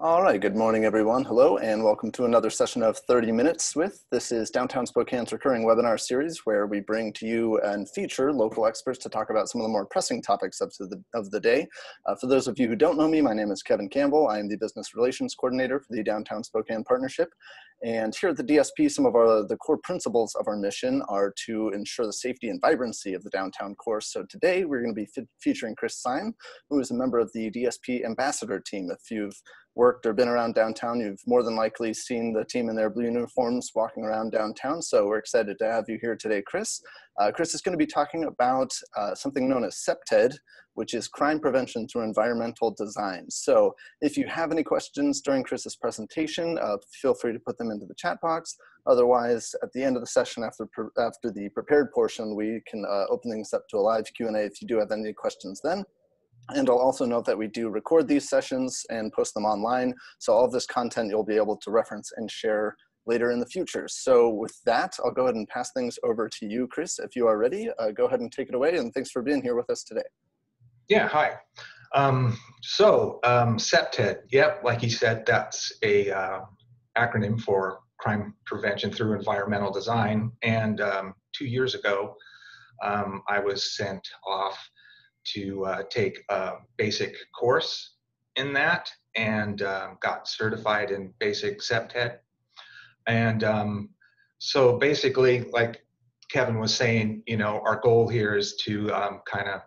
All right, good morning, everyone. Hello, and welcome to another session of 30 Minutes with. This is Downtown Spokane's recurring webinar series where we bring to you and feature local experts to talk about some of the more pressing topics of the, of the day. Uh, for those of you who don't know me, my name is Kevin Campbell. I am the Business Relations Coordinator for the Downtown Spokane Partnership. And here at the DSP, some of our, the core principles of our mission are to ensure the safety and vibrancy of the downtown core. So today we're going to be featuring Chris Seim, who is a member of the DSP Ambassador team. If you've worked or been around downtown, you've more than likely seen the team in their blue uniforms walking around downtown. So we're excited to have you here today, Chris. Uh, Chris is going to be talking about uh, something known as CPTED, which is crime prevention through environmental design. So if you have any questions during Chris's presentation, uh, feel free to put them into the chat box. Otherwise, at the end of the session, after, after the prepared portion, we can uh, open things up to a live Q&A if you do have any questions then. And I'll also note that we do record these sessions and post them online. So all of this content you'll be able to reference and share later in the future. So with that, I'll go ahead and pass things over to you, Chris. If you are ready, uh, go ahead and take it away. And thanks for being here with us today. Yeah, hi. Um, so um, CPTED, yep, like you said, that's a uh, acronym for crime prevention through environmental design. And um, two years ago, um, I was sent off to uh, take a basic course in that and um, got certified in basic CPTED. And um, so basically, like Kevin was saying, you know, our goal here is to um, kind of,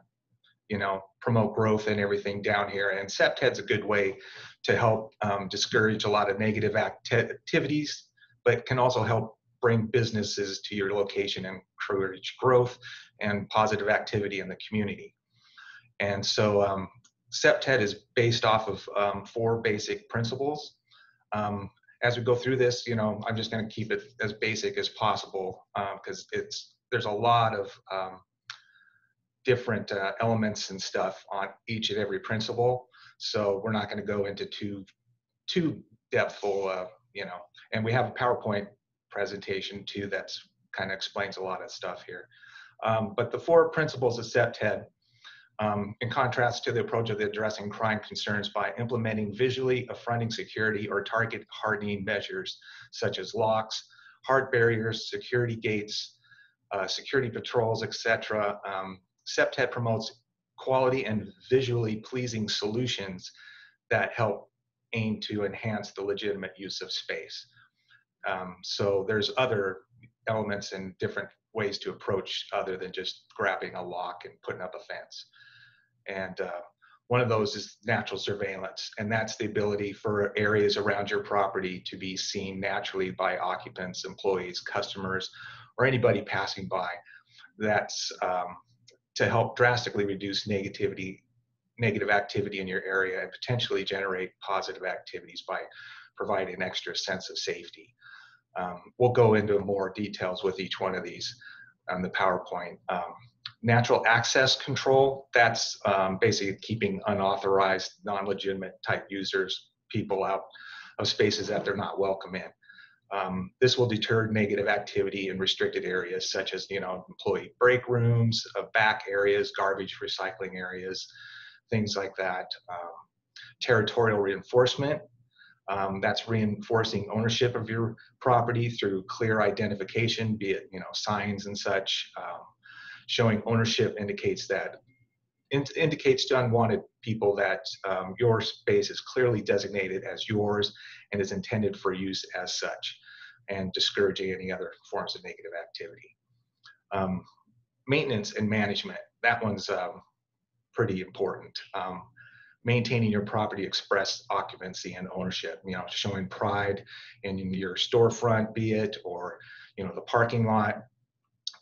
you know, promote growth and everything down here. And CPTED's a good way to help um, discourage a lot of negative activities, but can also help bring businesses to your location and encourage growth and positive activity in the community. And so um, CPTED is based off of um, four basic principles. Um, as we go through this, you know, I'm just going to keep it as basic as possible because um, it's there's a lot of um, different uh, elements and stuff on each and every principle. So we're not going to go into too too depthful, uh, you know. And we have a PowerPoint presentation too that's kind of explains a lot of stuff here. Um, but the four principles of CPTED um, in contrast to the approach of addressing crime concerns by implementing visually affronting security or target hardening measures such as locks, hard barriers, security gates, uh, security patrols, etc. Um, CPTED promotes quality and visually pleasing solutions that help aim to enhance the legitimate use of space. Um, so there's other elements and different ways to approach other than just grabbing a lock and putting up a fence. And uh, one of those is natural surveillance, and that's the ability for areas around your property to be seen naturally by occupants, employees, customers, or anybody passing by. That's um, to help drastically reduce negativity, negative activity in your area, and potentially generate positive activities by providing an extra sense of safety. Um, we'll go into more details with each one of these on the PowerPoint. Um, natural access control, that's um, basically keeping unauthorized, non-legitimate type users, people out of spaces that they're not welcome in. Um, this will deter negative activity in restricted areas such as, you know, employee break rooms, uh, back areas, garbage recycling areas, things like that. Um, territorial reinforcement, um, that's reinforcing ownership of your property through clear identification, be it, you know, signs and such. Um, showing ownership indicates that indicates to unwanted people that um, your space is clearly designated as yours and is intended for use as such and discouraging any other forms of negative activity. Um, maintenance and management, that one's um, pretty important. Um, maintaining your property express occupancy and ownership, you know, showing pride in your storefront, be it, or, you know, the parking lot,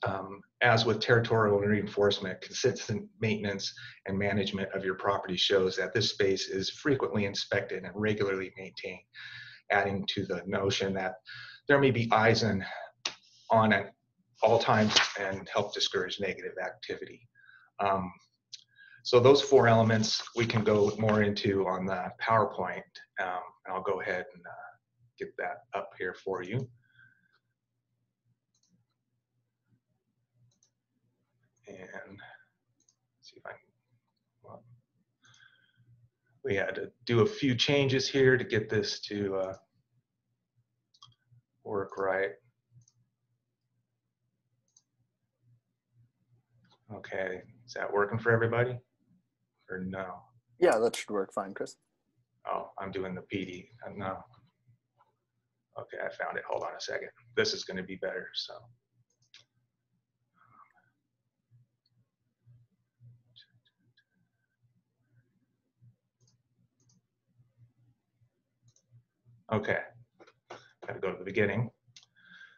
um, as with territorial reinforcement, consistent maintenance and management of your property shows that this space is frequently inspected and regularly maintained, adding to the notion that there may be eyes in, on at all times and help discourage negative activity. Um, so those four elements we can go more into on the PowerPoint, um, and I'll go ahead and uh, get that up here for you. and see if I can, well, we had to do a few changes here to get this to uh, work right. Okay, is that working for everybody? Or no? Yeah, that should work fine, Chris. Oh, I'm doing the PD. Uh, No. Okay, I found it. Hold on a second. This is going to be better. So. Okay, got to go to the beginning.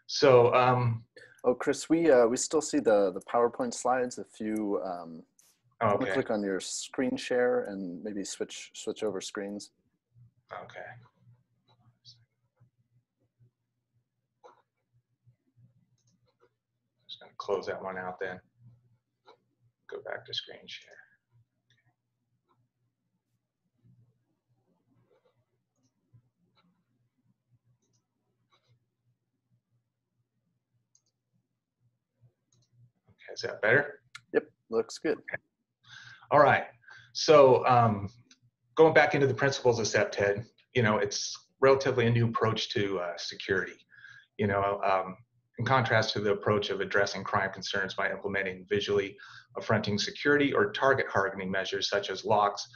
So, um, Oh, Chris, we uh, we still see the the PowerPoint slides. If you um, wanna okay, click on your screen share and maybe switch switch over screens. okay. Just gonna close that one out then. Go back to screen share. Okay, is that better? Yep, looks good. All right. So um, going back into the principles of CPTED, you know, it's relatively a new approach to uh, security. You know, um, in contrast to the approach of addressing crime concerns by implementing visually affronting security or target hardening measures such as locks,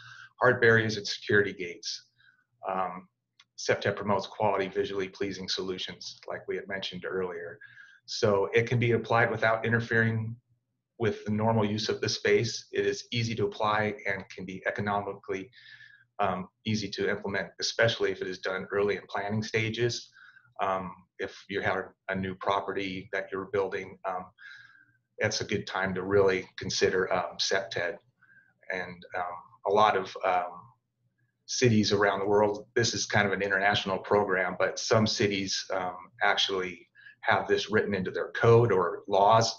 hard barriers, and security gates. Um, CPTED promotes quality, visually pleasing solutions, like we had mentioned earlier. So it can be applied without interfering with the normal use of the space. It is easy to apply and can be economically um, easy to implement, especially if it is done early in planning stages. Um, if you have a new property that you're building, um, that's a good time to really consider um, CPTED. And um, a lot of um, cities around the world, this is kind of an international program, but some cities um, actually have this written into their code or laws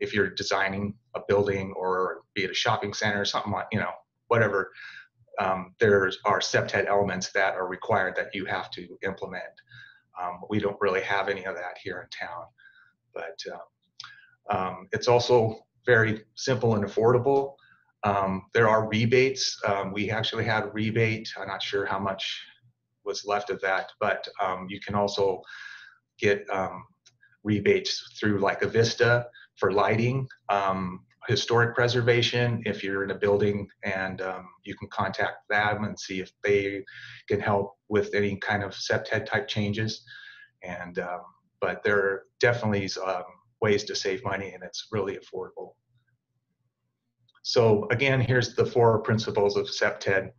if you're designing a building or be it a shopping center or something like, you know, whatever, um, there are CPTED elements that are required that you have to implement. Um, we don't really have any of that here in town, but uh, um, it's also very simple and affordable. Um, there are rebates. Um, we actually had a rebate. I'm not sure how much was left of that, but um, you can also get rebates through like Avista for lighting, um, historic preservation, if you're in a building and um, you can contact them and see if they can help with any kind of CPTED type changes. And, um, but there are definitely um, ways to save money and it's really affordable. So again, here's the four principles of CPTED.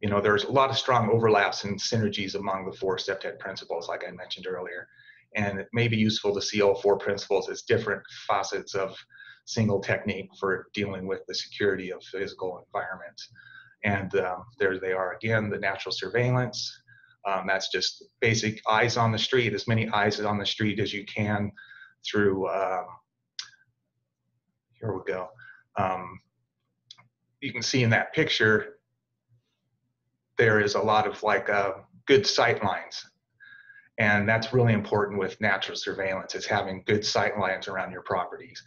You know, there's a lot of strong overlaps and synergies among the four CPTED principles, like I mentioned earlier and it may be useful to see all four principles as different facets of single technique for dealing with the security of physical environment. And um, there they are again, the natural surveillance. Um, that's just basic eyes on the street, as many eyes on the street as you can through, um, here we go. Um, you can see in that picture, there is a lot of like uh, good sight lines and that's really important with natural surveillance is having good sight lines around your properties.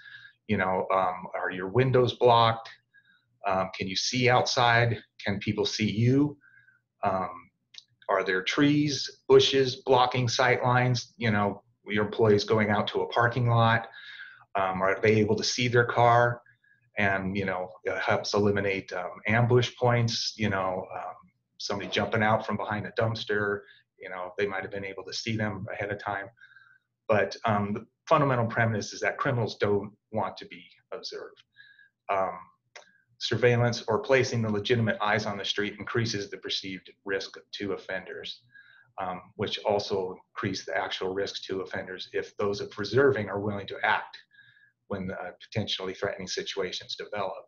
You know um, are your windows blocked? Um, can you see outside? Can people see you? Um, are there trees bushes blocking sight lines? You know your employees going out to a parking lot? Um, are they able to see their car? And you know it helps eliminate um, ambush points you know um, somebody jumping out from behind a dumpster you know they might have been able to see them ahead of time. But um, the fundamental premise is that criminals don't want to be observed. Um, surveillance or placing the legitimate eyes on the street increases the perceived risk to offenders um, which also increase the actual risk to offenders if those observing are willing to act when potentially threatening situations develop.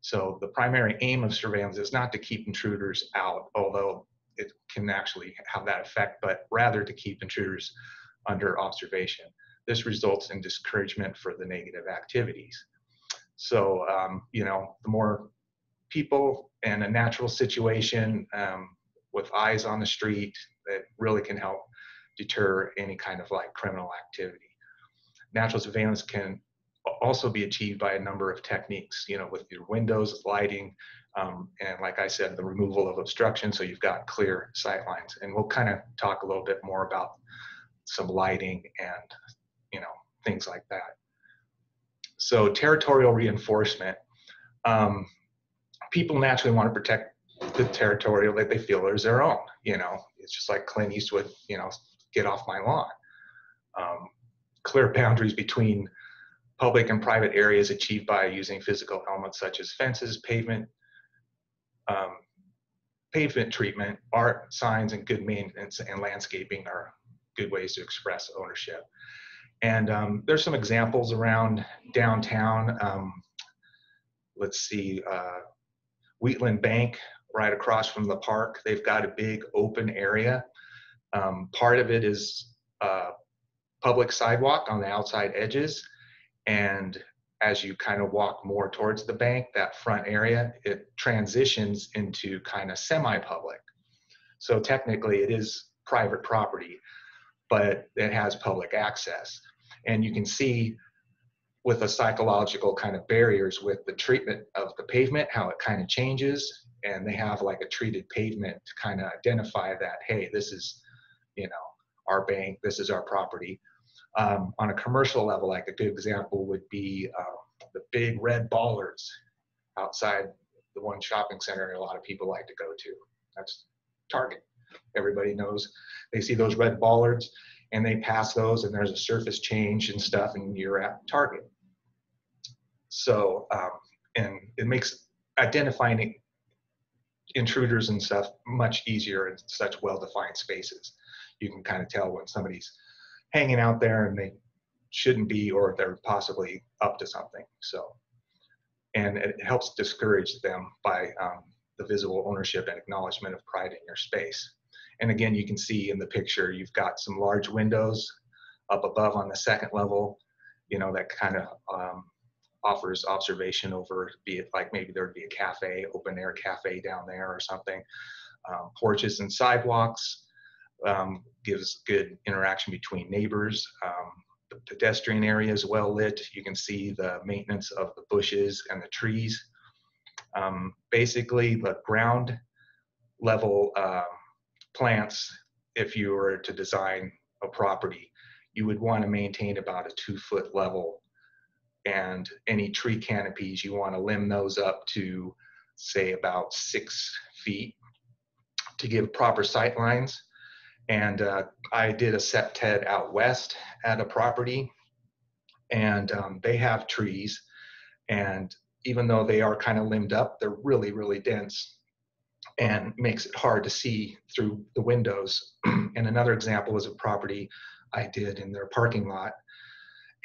So the primary aim of surveillance is not to keep intruders out although it can actually have that effect, but rather to keep intruders under observation. This results in discouragement for the negative activities. So, um, you know, the more people and a natural situation um, with eyes on the street that really can help deter any kind of like criminal activity. Natural surveillance can also be achieved by a number of techniques, you know, with your windows, lighting, um, and like I said, the removal of obstruction so you've got clear sight lines. And we'll kind of talk a little bit more about some lighting and, you know, things like that. So territorial reinforcement. Um, people naturally want to protect the territorial that they feel is their own. You know, it's just like Clint Eastwood, you know, get off my lawn. Um, clear boundaries between public and private areas achieved by using physical elements such as fences, pavement, um, pavement treatment, art, signs, and good maintenance and landscaping are good ways to express ownership. And um, there's some examples around downtown. Um, let's see, uh, Wheatland Bank, right across from the park. They've got a big open area. Um, part of it is uh, public sidewalk on the outside edges. And as you kind of walk more towards the bank, that front area, it transitions into kind of semi-public. So technically it is private property, but it has public access. And you can see with the psychological kind of barriers with the treatment of the pavement, how it kind of changes. And they have like a treated pavement to kind of identify that, hey, this is, you know, our bank, this is our property. Um, on a commercial level, like a good example would be uh, the big red bollards outside the one shopping center a lot of people like to go to. That's Target. Everybody knows they see those red bollards and they pass those and there's a surface change and stuff and you're at Target. So, um, and it makes identifying intruders and stuff much easier in such well-defined spaces. You can kind of tell when somebody's hanging out there and they shouldn't be or they're possibly up to something. So, and it helps discourage them by um, the visible ownership and acknowledgement of pride in your space. And again, you can see in the picture, you've got some large windows up above on the second level, you know, that kind of um, offers observation over, be it like maybe there'd be a cafe, open air cafe down there or something. Um, porches and sidewalks, um, gives good interaction between neighbors. Um, the pedestrian area is well lit. You can see the maintenance of the bushes and the trees. Um, basically, the ground level uh, plants, if you were to design a property, you would want to maintain about a two foot level. And any tree canopies, you want to limb those up to, say, about six feet to give proper sight lines and uh, I did a CPTED out west at a property, and um, they have trees, and even though they are kind of limbed up, they're really really dense, and makes it hard to see through the windows. and another example was a property I did in their parking lot,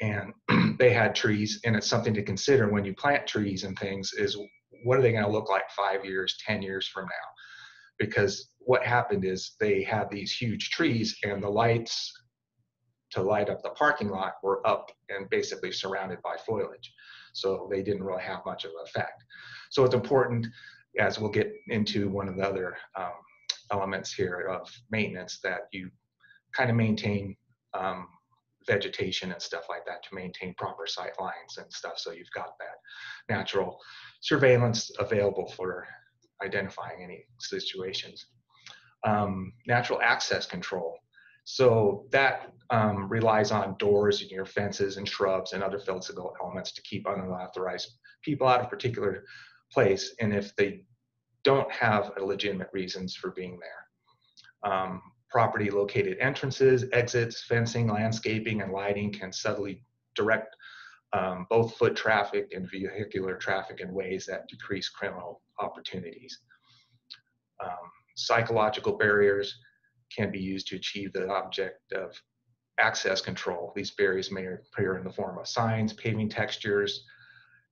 and they had trees, and it's something to consider when you plant trees and things is what are they going to look like five years, ten years from now? Because what happened is they had these huge trees and the lights to light up the parking lot were up and basically surrounded by foliage. So they didn't really have much of an effect. So it's important, as we'll get into one of the other um, elements here of maintenance, that you kind of maintain um, vegetation and stuff like that to maintain proper sight lines and stuff. So you've got that natural surveillance available for identifying any situations um, natural access control. So that um, relies on doors and your fences and shrubs and other physical elements to keep unauthorized people out of a particular place. And if they don't have a legitimate reasons for being there. Um, property located entrances, exits, fencing, landscaping, and lighting can subtly direct um, both foot traffic and vehicular traffic in ways that decrease criminal opportunities. Um, psychological barriers can be used to achieve the object of access control. These barriers may appear in the form of signs, paving textures,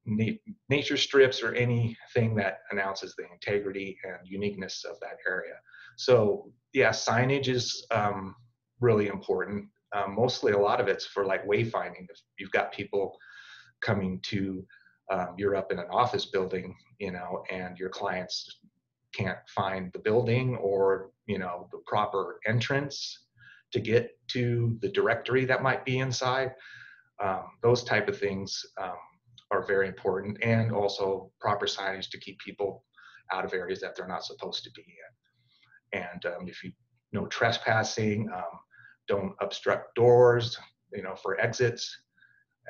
na nature strips, or anything that announces the integrity and uniqueness of that area. So yeah, signage is um, really important. Um, mostly a lot of it's for like wayfinding. If you've got people coming to, um, you're up in an office building, you know, and your clients can't find the building or you know the proper entrance to get to the directory that might be inside um, those type of things um, are very important and also proper signage to keep people out of areas that they're not supposed to be in. And um, if you know trespassing, um, don't obstruct doors, you know, for exits.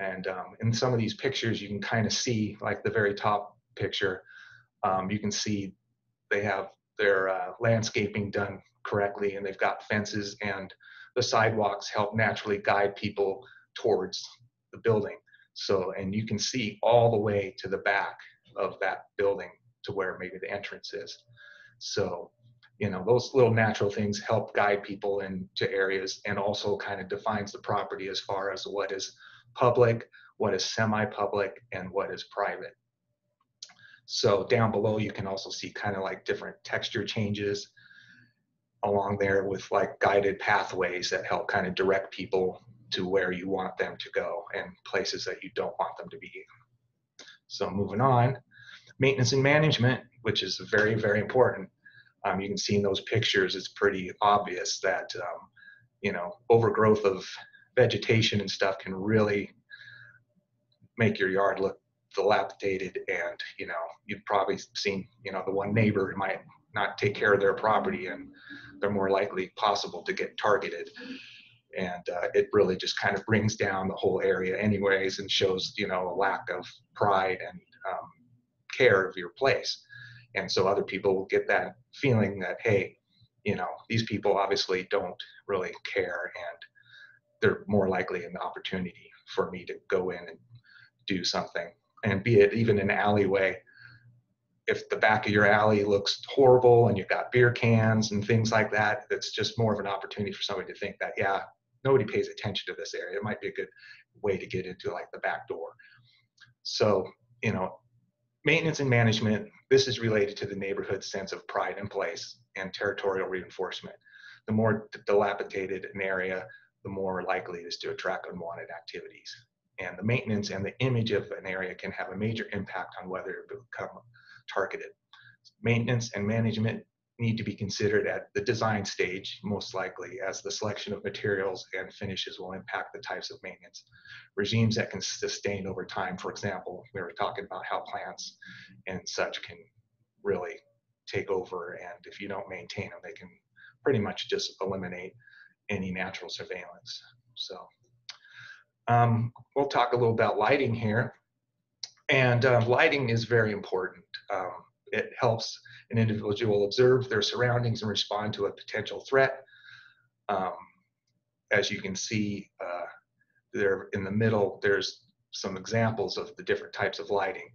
And um, in some of these pictures, you can kind of see, like the very top picture, um, you can see they have their uh, landscaping done correctly and they've got fences and the sidewalks help naturally guide people towards the building. So, and you can see all the way to the back of that building to where maybe the entrance is. So, you know, those little natural things help guide people into areas and also kind of defines the property as far as what is public, what is semi-public, and what is private. So down below, you can also see kind of like different texture changes along there with like guided pathways that help kind of direct people to where you want them to go and places that you don't want them to be. So moving on, maintenance and management, which is very, very important. Um, you can see in those pictures, it's pretty obvious that, um, you know, overgrowth of vegetation and stuff can really make your yard look dilapidated and, you know, you've probably seen, you know, the one neighbor might not take care of their property and they're more likely possible to get targeted. And uh, it really just kind of brings down the whole area anyways and shows you know a lack of pride and um, care of your place. And so other people will get that feeling that hey you know these people obviously don't really care and they're more likely an opportunity for me to go in and do something and be it even an alleyway if the back of your alley looks horrible and you've got beer cans and things like that, it's just more of an opportunity for somebody to think that, yeah, nobody pays attention to this area. It might be a good way to get into like the back door. So, you know, maintenance and management, this is related to the neighborhood sense of pride in place and territorial reinforcement. The more dilapidated an area, the more likely it is to attract unwanted activities. And the maintenance and the image of an area can have a major impact on whether it become targeted. Maintenance and management need to be considered at the design stage, most likely, as the selection of materials and finishes will impact the types of maintenance. Regimes that can sustain over time, for example, we were talking about how plants and such can really take over, and if you don't maintain them, they can pretty much just eliminate any natural surveillance. So um, we'll talk a little about lighting here. And uh, lighting is very important. Um, it helps an individual observe their surroundings and respond to a potential threat. Um, as you can see uh, there in the middle, there's some examples of the different types of lighting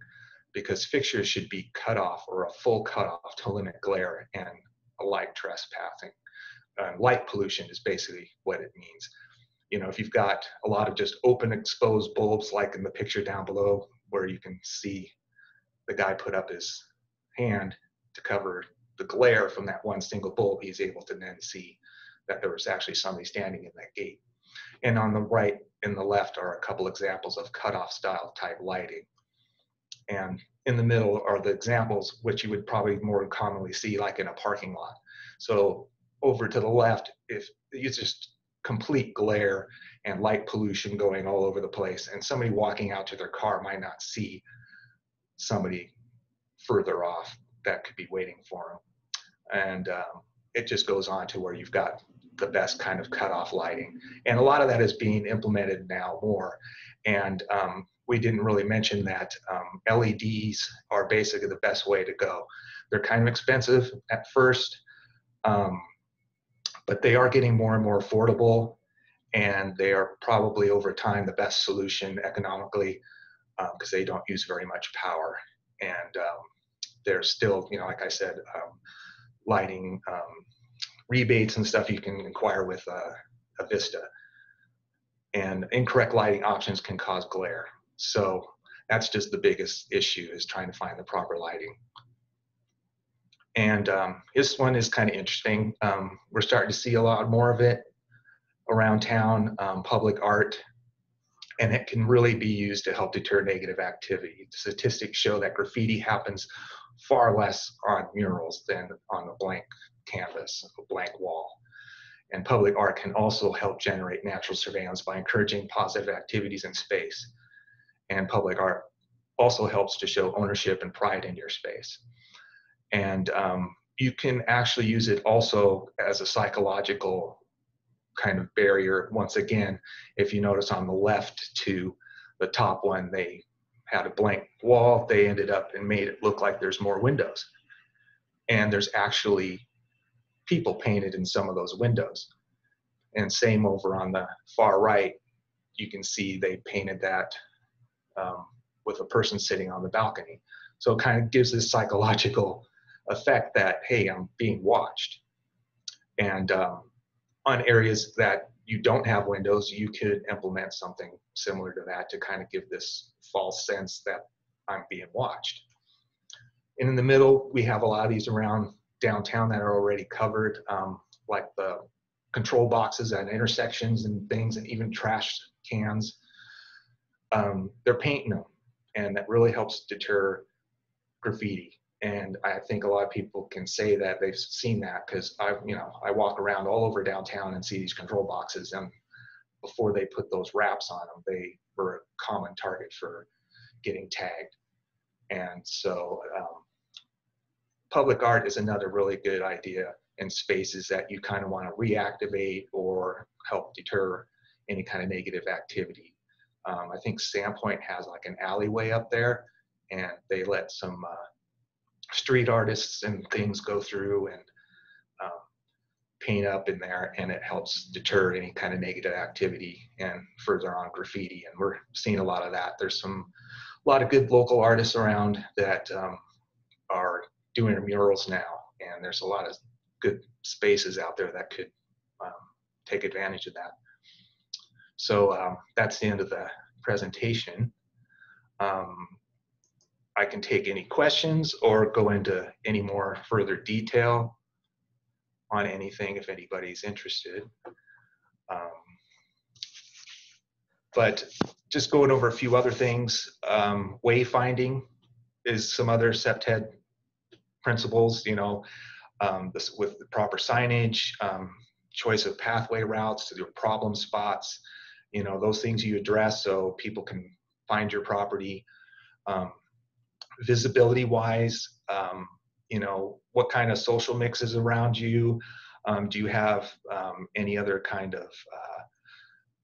because fixtures should be cut off or a full cutoff to limit glare and light trespassing. Uh, light pollution is basically what it means. You know, if you've got a lot of just open exposed bulbs like in the picture down below where you can see the guy put up his hand to cover the glare from that one single bulb, he's able to then see that there was actually somebody standing in that gate. And on the right and the left are a couple examples of cutoff style type lighting. And in the middle are the examples which you would probably more commonly see like in a parking lot. So over to the left, if it's just complete glare and light pollution going all over the place and somebody walking out to their car might not see somebody further off that could be waiting for them. And um, it just goes on to where you've got the best kind of cutoff lighting. And a lot of that is being implemented now more. And um, we didn't really mention that um, LEDs are basically the best way to go. They're kind of expensive at first, um, but they are getting more and more affordable. And they are probably over time the best solution economically because um, they don't use very much power. And um, there's still, you know, like I said, um, lighting um, rebates and stuff you can inquire with uh, Avista. And incorrect lighting options can cause glare. So that's just the biggest issue is trying to find the proper lighting. And um, this one is kind of interesting. Um, we're starting to see a lot more of it around town, um, public art, and it can really be used to help deter negative activity. Statistics show that graffiti happens far less on murals than on a blank canvas, a blank wall. And public art can also help generate natural surveillance by encouraging positive activities in space. And public art also helps to show ownership and pride in your space. And um, you can actually use it also as a psychological kind of barrier. Once again, if you notice on the left to the top one, they had a blank wall. They ended up and made it look like there's more windows. And there's actually people painted in some of those windows. And same over on the far right, you can see they painted that um, with a person sitting on the balcony. So it kind of gives this psychological effect that, hey, I'm being watched. And um, on areas that you don't have windows, you could implement something similar to that to kind of give this false sense that I'm being watched. And in the middle, we have a lot of these around downtown that are already covered, um, like the control boxes at intersections and things, and even trash cans. Um, they're painting them, and that really helps deter graffiti. And I think a lot of people can say that they've seen that because I, you know, I walk around all over downtown and see these control boxes, and before they put those wraps on them, they were a common target for getting tagged. And so um, public art is another really good idea in spaces that you kind of want to reactivate or help deter any kind of negative activity. Um, I think Sandpoint has like an alleyway up there, and they let some uh, street artists and things go through and um, paint up in there, and it helps deter any kind of negative activity and further on graffiti. And we're seeing a lot of that. There's some a lot of good local artists around that um, are doing murals now, and there's a lot of good spaces out there that could um, take advantage of that. So um, that's the end of the presentation. Um, I can take any questions or go into any more further detail on anything if anybody's interested. Um, but just going over a few other things, um, wayfinding is some other CPTED principles, you know, um, this, with the proper signage, um, choice of pathway routes to your problem spots, you know, those things you address so people can find your property. Um, visibility wise, um, you know, what kind of social mix is around you? Um, do you have um, any other kind of uh,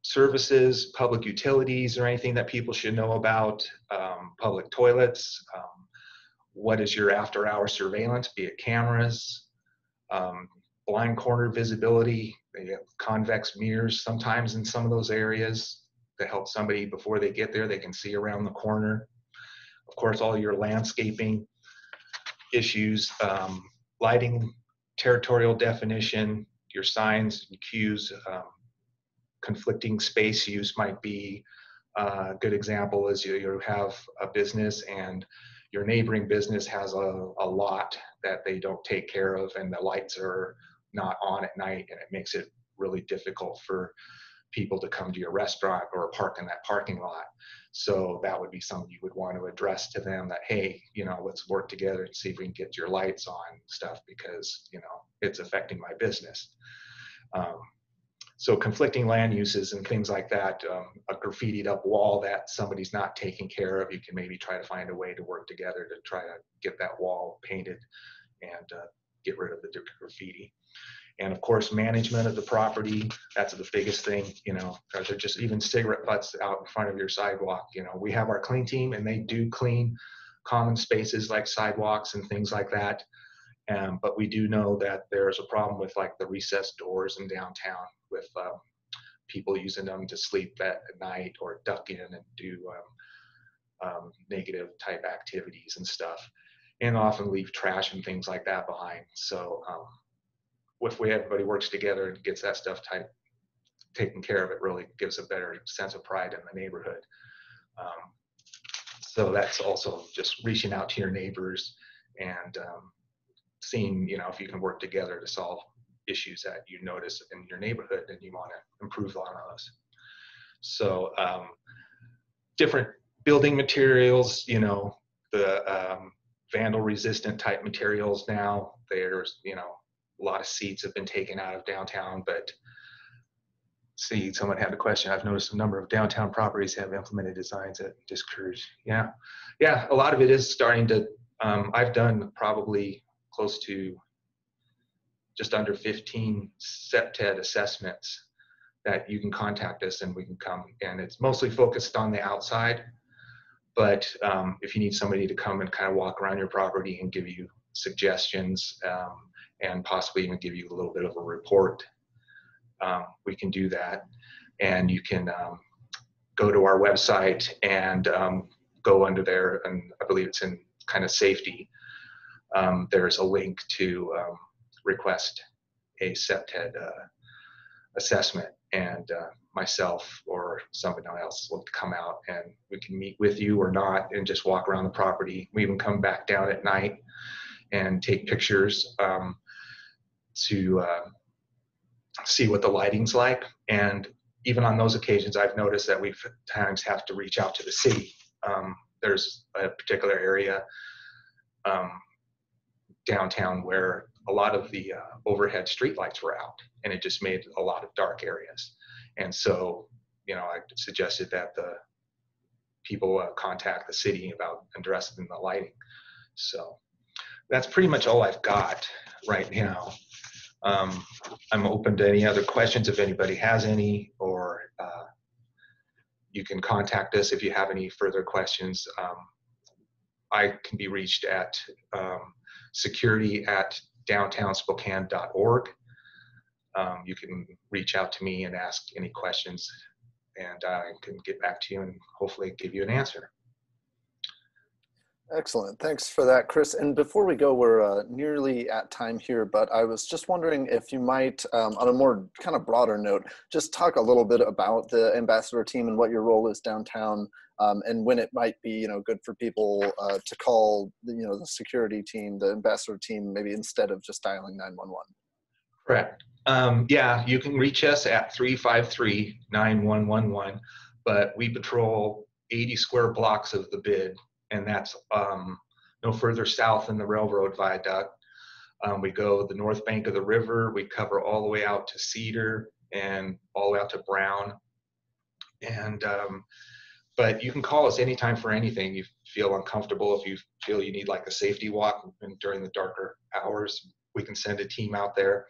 services, public utilities, or anything that people should know about? public toilets, what is your after hour surveillance, be it cameras, um, blind corner visibility, convex mirrors sometimes in some of those areas to help somebody before they get there, they can see around the corner. Of course, all your landscaping issues, um, lighting, territorial definition, your signs and cues, um, conflicting space use might be uh, a good example is you, you have a business and your neighboring business has a, a lot that they don't take care of and the lights are not on at night and it makes it really difficult for people to come to your restaurant or park in that parking lot. So that would be something you would want to address to them that, hey, you know, let's work together and see if we can get your lights on stuff because, you know, it's affecting my business. Um, so conflicting land uses and things like that, um, a graffitied up wall that somebody's not taking care of, you can maybe try to find a way to work together to try to get that wall painted and uh, get rid of the graffiti. And of course, management of the property, that's the biggest thing, you know, because they're just even cigarette butts out in front of your sidewalk? You know, we have our clean team and they do clean common spaces like sidewalks and things like that. Um, but we do know that there's a problem with like the recessed doors in downtown with um, people using them to sleep at night or duck in and do um, um, negative type activities and stuff, and often leave trash and things like that behind. So um, if we everybody works together and gets that stuff type taken care of, it really gives a better sense of pride in the neighborhood. Um, so that's also just reaching out to your neighbors and um, seeing, you know, if you can work together to solve issues that you notice in your neighborhood and you want to improve on those. So um, different building materials, you know, the um, vandal resistant type materials now, there's, you know, a lot of seats have been taken out of downtown, but see, someone had a question. I've noticed a number of downtown properties have implemented designs that discourage. Yeah, yeah, a lot of it is starting to. Um, I've done probably close to just under 15 CPTED assessments that you can contact us and we can come. And it's mostly focused on the outside. But um, if you need somebody to come and kind of walk around your property and give you suggestions um, and possibly even give you a little bit of a report, um, we can do that. And you can um, go to our website and um, go under there, and I believe it's in kind of safety. Um, there's a link to request a CPTED uh, assessment and uh, myself or somebody else will come out and we can meet with you or not and just walk around the property. We even come back down at night and take pictures um, to uh, see what the lighting's like. And even on those occasions, I've noticed that we times have to reach out to the city. Um, there's a particular area um, downtown where a lot of the uh, overhead streetlights were out, and it just made a lot of dark areas. And so, you know, I suggested that the people uh, contact the city about addressing the lighting. So that's pretty much all I've got right now. Um, I'm open to any other questions if anybody has any, or uh, you can contact us if you have any further questions. Um, I can be reached at um, security at downtownspokane.org. Um, you can reach out to me and ask any questions, and I can get back to you and hopefully give you an answer. Excellent. Thanks for that, Chris. And before we go, we're uh, nearly at time here, but I was just wondering if you might, um, on a more kind of broader note, just talk a little bit about the ambassador team and what your role is downtown um, and when it might be you know good for people uh, to call the, you know the security team the ambassador team maybe instead of just dialing 911 correct um, yeah you can reach us at 353-9111 but we patrol 80 square blocks of the bid and that's um, no further south than the railroad viaduct. Um, we go the north bank of the river we cover all the way out to cedar and all the way out to brown. And um, but you can call us anytime for anything. You feel uncomfortable if you feel you need like a safety walk during the darker hours we can send a team out there.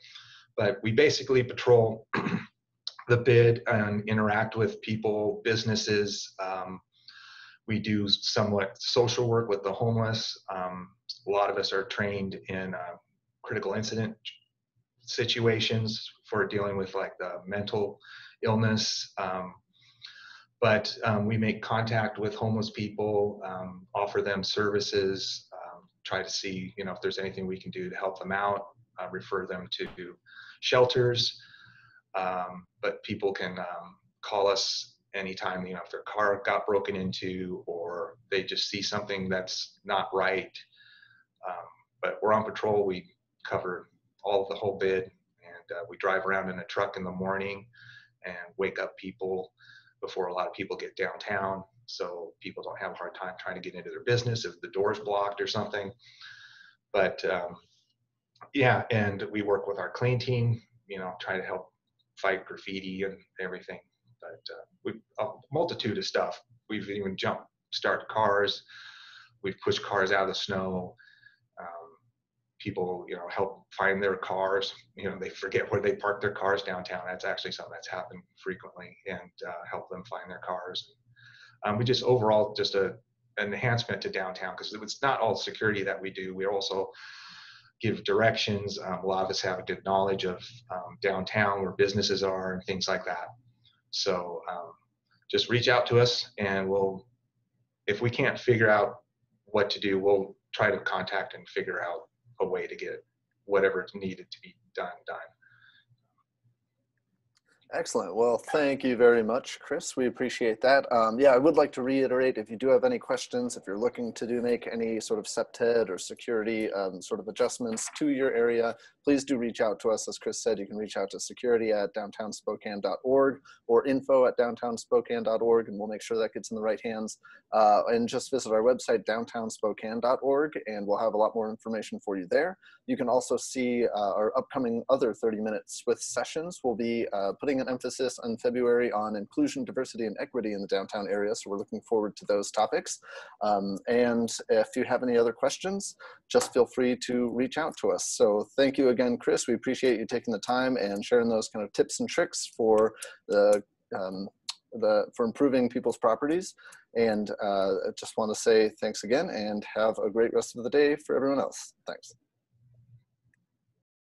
But we basically patrol the bid and interact with people businesses um, we do somewhat social work with the homeless um, a lot of us are trained in uh, critical incident situations for dealing with like the mental illness um, but um, we make contact with homeless people, um, offer them services, um, try to see you know if there's anything we can do to help them out, uh, refer them to shelters. Um, but people can call us anytime you know if their car got broken into or they just see something that's not right. Um, but we're on patrol. We cover all the whole bid, and uh, we drive around in a truck in the morning and wake up people before a lot of people get downtown. So people don't have a hard time trying to get into their business if the door's blocked or something. But um, yeah, and we work with our clean team, you know, trying to help fight graffiti and everything. But uh, we a multitude of stuff. We've even jump start cars. We've pushed cars out of the snow. People you know help find their cars. You know they forget where they park their cars downtown. That's actually something that's happened frequently and uh, help them find their cars. Um, we just overall just a an enhancement to downtown because it's not all security that we do. We also give directions. Um, a lot of us have a good knowledge of um, downtown where businesses are and things like that so um, just reach out to us and we'll if we can't figure out what to do we'll try to contact and figure out a way to get whatever needed to be done done. Excellent. Well, thank you very much, Chris. We appreciate that. Um, yeah, I would like to reiterate if you do have any questions, if you're looking to do make any sort of CPTED or security um, sort of adjustments to your area, please do reach out to us. As Chris said, you can reach out to security at downtownspokane.org or info at downtownspokane.org, and we'll make sure that gets in the right hands. Uh, and just visit our website, downtownspokane.org, and we'll have a lot more information for you there. You can also see uh, our upcoming other 30 minutes with sessions. We'll be uh, putting an emphasis in February on inclusion, diversity, and equity in the downtown area. So we're looking forward to those topics. Um, and if you have any other questions, just feel free to reach out to us. So thank you again, Chris. We appreciate you taking the time and sharing those kind of tips and tricks for the um, the for improving people's properties. And uh, just want to say thanks again and have a great rest of the day for everyone else. Thanks.